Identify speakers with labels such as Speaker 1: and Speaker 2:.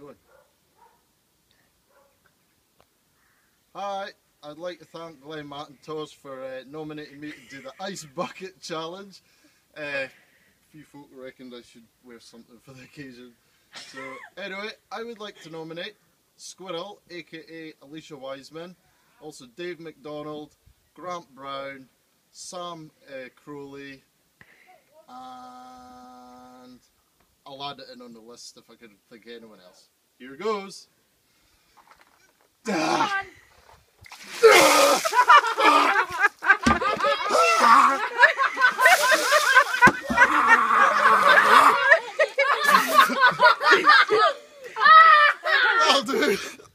Speaker 1: going. Hi, I'd like to thank Glenn Macintosh for uh, nominating me to do the Ice Bucket Challenge. Uh, a few folk reckoned I should wear something for the occasion. So, anyway, I would like to nominate Squirrel, aka Alicia Wiseman, also Dave McDonald, Grant Brown, Sam uh, Crowley, I'll add it in on the list if I could think of anyone else. Here goes.
Speaker 2: I'll do it.